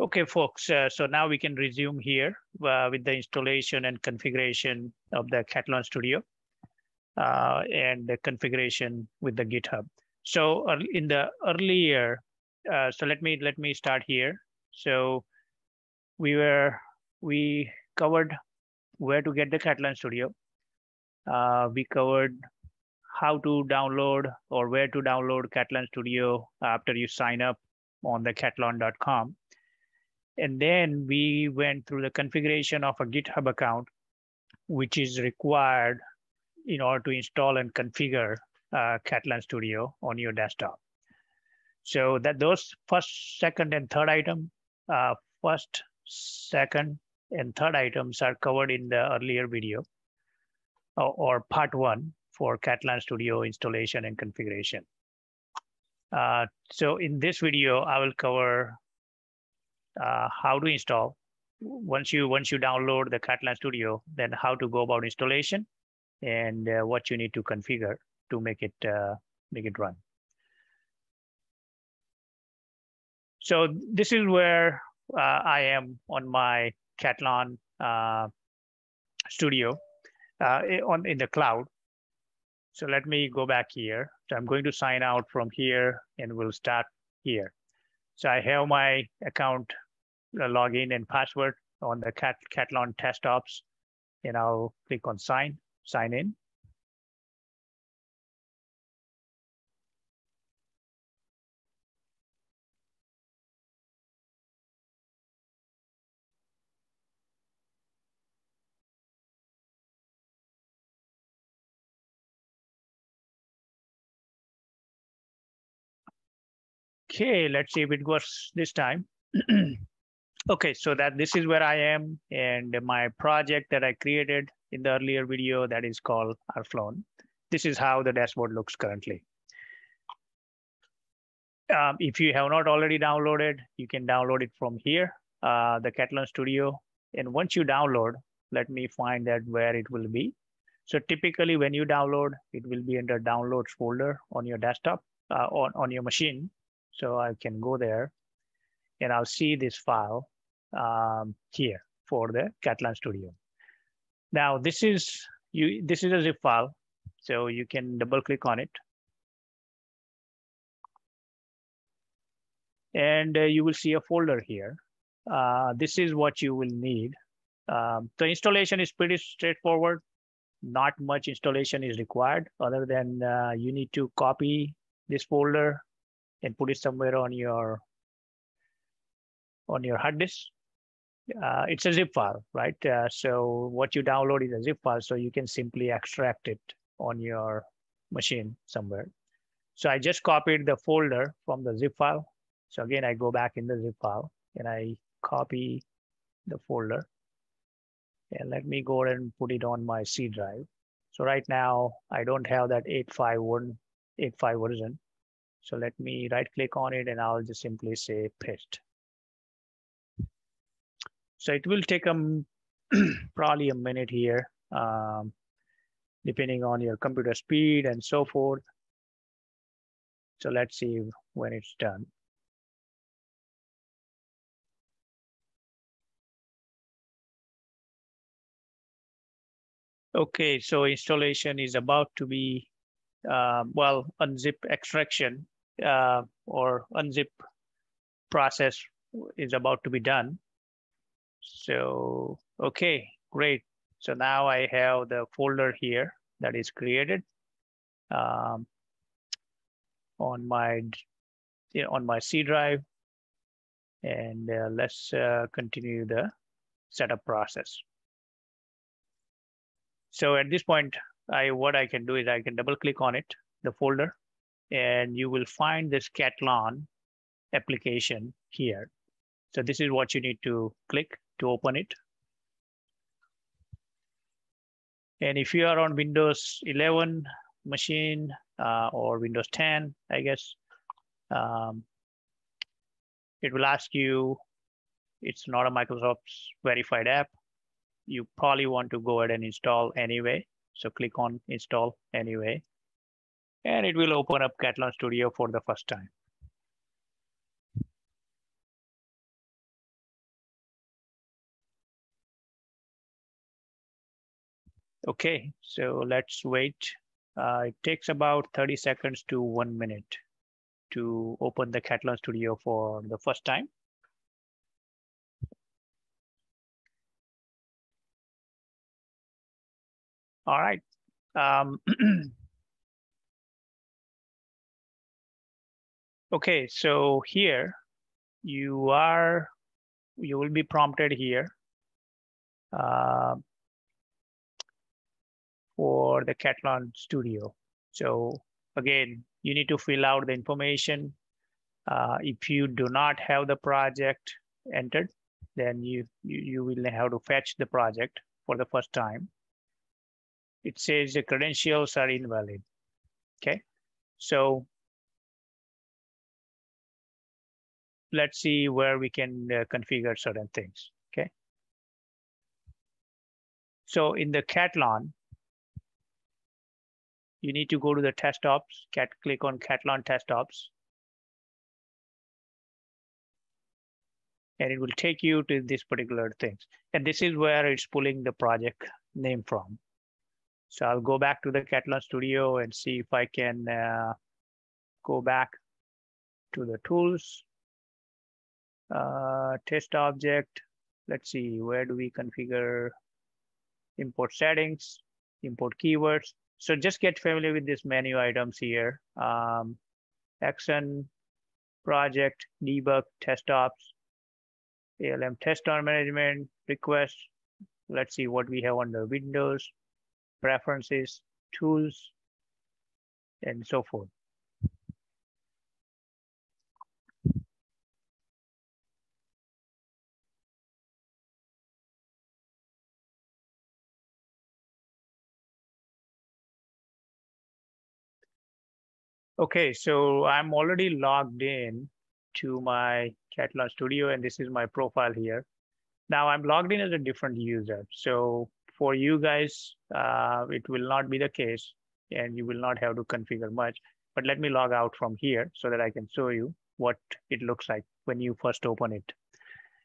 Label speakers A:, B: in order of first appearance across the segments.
A: Okay, folks, uh, so now we can resume here uh, with the installation and configuration of the Katalon Studio uh, and the configuration with the GitHub. So in the earlier, uh, so let me let me start here. So we were we covered where to get the Katalon Studio. Uh, we covered how to download or where to download Katalon Studio after you sign up on the katalon.com and then we went through the configuration of a GitHub account, which is required in order to install and configure uh, Katalon Studio on your desktop. So that those first, second, and third item, uh, first, second, and third items are covered in the earlier video or, part one for Katalon Studio installation and configuration. Uh, so in this video, I will cover uh, how to install. Once you once you download the Katalon Studio, then how to go about installation and uh, what you need to configure to make it uh, make it run. So this is where uh, I am on my Katalon uh, Studio uh, on in the cloud. So let me go back here. So I'm going to sign out from here and we'll start here. So I have my account Uh, login and password on the Cat Katalon test ops, and I'll click on sign, sign in. Okay, let's see if it works this time. okay, so that this is where I am and my project that I created in the earlier video that is called Arflon. This is how the dashboard looks currently. Um, if you have not already downloaded, you can download it from here, uh, the Katalon Studio. And once you download, let me find that where it will be. So typically when you download, it will be under downloads folder on your desktop, uh, on, on your machine. So I can go there and I'll see this file um, here for the Katalon Studio. Now this is you. This is a zip file, so you can double click on it, and uh, you will see a folder here. Uh, this is what you will need. Um, the installation is pretty straightforward. Not much installation is required other than uh, you need to copy this folder and put it somewhere on your on your hard disk. Uh, it's a zip file, right? Uh, so what you download is a zip file, so you can simply extract it on your machine somewhere. So I just copied the folder from the zip file. So again, I go back in the zip file and I copy the folder. And let me go and put it on my C drive. So right now, I don't have that 851, 85 version. So let me right click on it and I'll just simply say paste. So it will take um, probably a minute here, um, depending on your computer speed and so forth. So let's see when it's done. Okay, so installation is about to be, uh, well, unzip extraction uh, or unzip process is about to be done. So, okay, great. So now I have the folder here that is created um, on my on my C drive. And uh, let's uh, continue the setup process. So at this point, I what I can do is I can double click on it, the folder, and you will find this Katalon application here. So this is what you need to click to open it. And if you are on Windows 11 machine uh, or Windows 10, I guess, um, it will ask you, it's not a Microsoft's verified app. You probably want to go ahead and install anyway. So click on install anyway. And it will open up Katalon Studio for the first time. Okay, so let's wait. Uh, it takes about 30 seconds to one minute to open the Katalon Studio for the first time. All right. Um, okay, so here you are, you will be prompted here uh, for the Katalon Studio. So again, you need to fill out the information. Uh, if you do not have the project entered, then you, you, you will have to fetch the project for the first time. It says the credentials are invalid. Okay, so let's see where we can uh, configure certain things. Okay, so in the Katalon, you need to go to the test ops, cat, click on Katalon test ops. And it will take you to this particular things. And this is where it's pulling the project name from. So I'll go back to the Katalon Studio and see if I can uh, go back to the tools, uh, test object. Let's see, where do we configure import settings, import keywords. So just get familiar with these menu items here. Um, action, project, debug, test ops, ALM test on management, request. Let's see what we have under Windows, preferences, tools, and so forth. Okay, so I'm already logged in to my Katalon Studio and this is my profile here. Now I'm logged in as a different user. So for you guys, uh, it will not be the case and you will not have to configure much. But let me log out from here so that I can show you what it looks like when you first open it.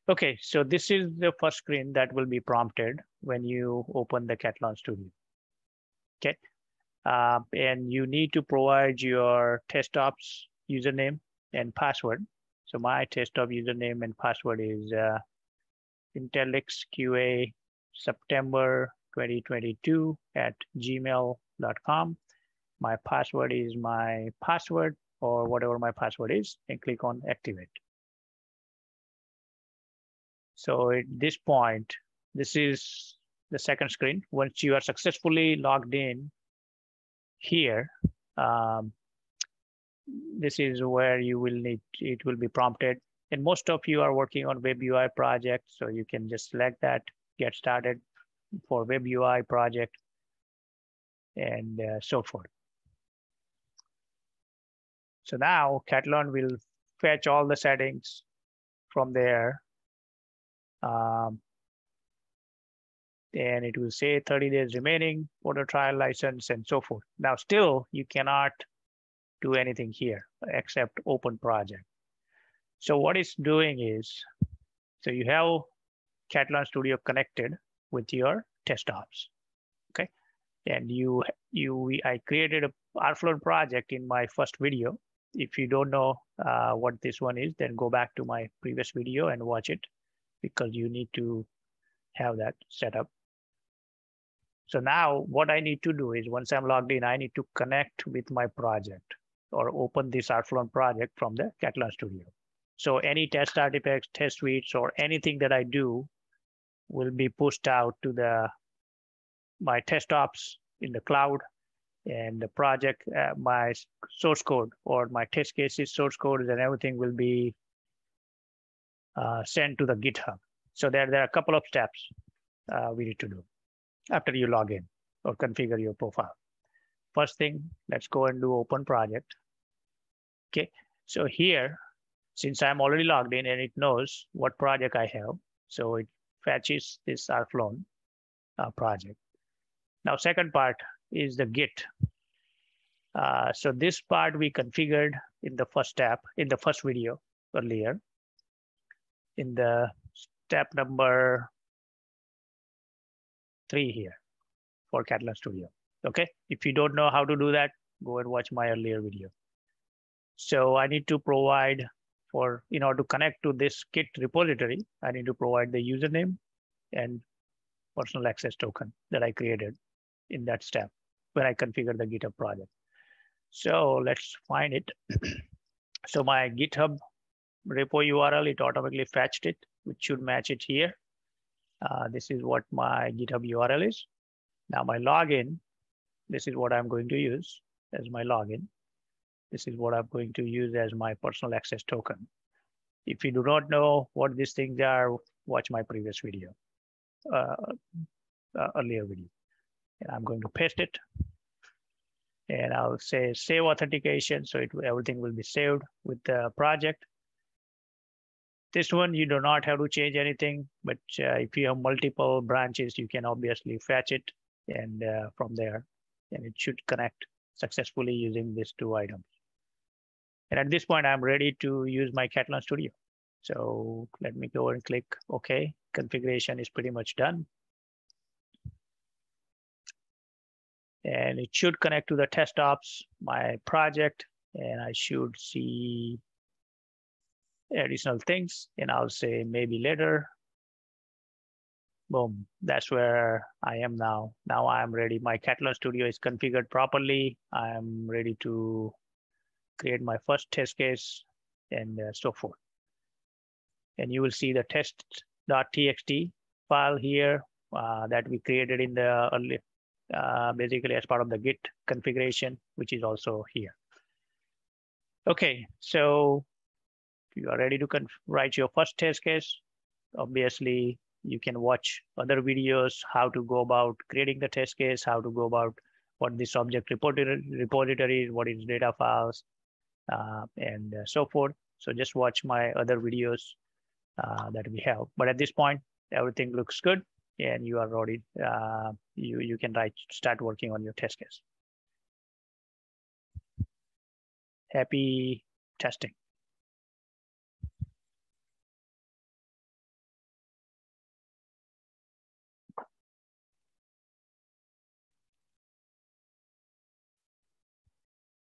A: Okay, so this is the first screen that will be prompted when you open the Katalon Studio. Okay, uh, and you need to provide your test ops username and password. So my test op username and password is uh, IntelliXQA September 2022 at gmail.com. My password is my password or whatever my password is and click on activate. So at this point, this is the second screen. Once you are successfully logged in here, um, this is where you will need, it will be prompted. And most of you are working on web UI project, so you can just select that, get started for web UI project, and uh, so forth. So now Katalon will fetch all the settings from there. Um, and it will say 30 days remaining for the trial license and so forth. Now, still, you cannot do anything here except open project. So what it's doing is, so you have Katalon Studio connected with your test ops, okay? And you, you, I created a rFlow project in my first video. If you don't know uh, what this one is, then go back to my previous video and watch it because you need to have that set up. So now what I need to do is once I'm logged in, I need to connect with my project or open this rFlow project from the Katalon Studio. So any test artifacts, test suites, or anything that I do will be pushed out to the my test ops in the cloud and the project, uh, my source code or my test cases, source code, and everything will be uh, sent to the GitHub. So there, there are a couple of steps uh, we need to do after you log in or configure your profile. First thing, let's go and do open project. Okay, so here, since I'm already logged in and it knows what project I have, so it fetches this rFlow uh, project. Now, second part is the Git. Uh, so this part we configured in the first step, in the first video earlier. In the step number three here for Katalon Studio. Okay, if you don't know how to do that, go and watch my earlier video. So I need to provide for, in order to connect to this Git repository, I need to provide the username and personal access token that I created in that step when I configure the GitHub project. So let's find it. so my GitHub repo URL, it automatically fetched it, which should match it here. Uh, this is what my GitHub URL is. Now my login, this is what I'm going to use as my login. This is what I'm going to use as my personal access token. If you do not know what these things are, watch my previous video, uh, uh, earlier video. And I'm going to paste it. And I'll say save authentication. So it, everything will be saved with the project. This one, you do not have to change anything, but uh, if you have multiple branches, you can obviously fetch it and uh, from there, and it should connect successfully using these two items. And at this point, I'm ready to use my Katalon Studio. So let me go and click OK. Configuration is pretty much done. And it should connect to the test ops, my project, and I should see additional things. And I'll say maybe later. Boom, that's where I am now. Now I'm ready. My Katalon Studio is configured properly. I'm ready to create my first test case and uh, so forth. And you will see the test.txt file here uh, that we created in the early, uh, basically as part of the Git configuration, which is also here. Okay, so you are ready to write your first test case, obviously you can watch other videos, how to go about creating the test case, how to go about what this object repository is, what is data files, uh, and so forth. So just watch my other videos uh, that we have. But at this point, everything looks good and you are ready. Uh, you, you can write, start working on your test case. Happy testing.